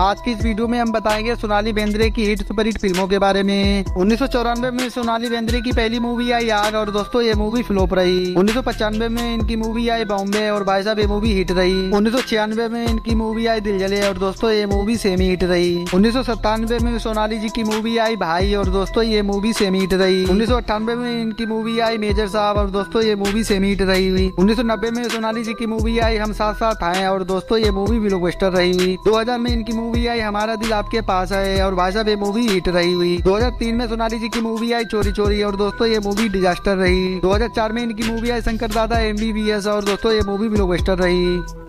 आज की इस वीडियो में हम बताएँगे सोनाली बेंद्रे की हिट सुपर हिट फ़िल्मों के बारे में। उन्नीस सौ चौरानवे में सोनाली बेंद्रे की पहली मूवी आई आग और दोस्तों, ये मूवी फ्लोप रही। उन्नीस में इनकी मूवी आई बॉम्बे, और भाई साहब, ये मूवी हिट रही। उन्नीस सौ छियानवे में इनकी मूवी आई दिल जले, और दोस्तों, ये मूवी सेमी हिट रही। उन्नीस सौ सत्तानवे में सोनाली जी की मूवी आई भाई, और दोस्तों, ये मूवी सेमी हिट रही। उन्नीस सौ अठानवे में इनकी मूवी आई मेजर साहब, और दोस्तों, ये मूवी सेमी हिट रही। हुई उन्नीस सौ नब्बे में सोनाली जी की मूवी आई हम साथ साथ आए, और दोस्तों, ये मूवी ब्लॉकबस्टर रही। हुई दो हज़ार में इनकी मूवी आई, हमारा दिल आपके पास आए और भाई साहब, ये मूवी हिट रही हुई। 2003 में सोनाली जी की मूवी आई, चोरी चोरी, और दोस्तों, ये मूवी डिजास्टर रही। 2004 में इनकी मूवी आई, शंकर दादा एमबीबीएस और दोस्तों, ये मूवी ब्लॉकबस्टर रही।